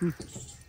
Hmm.